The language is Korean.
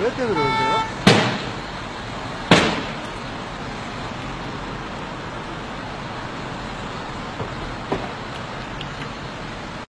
왜 때문에 그러는데요?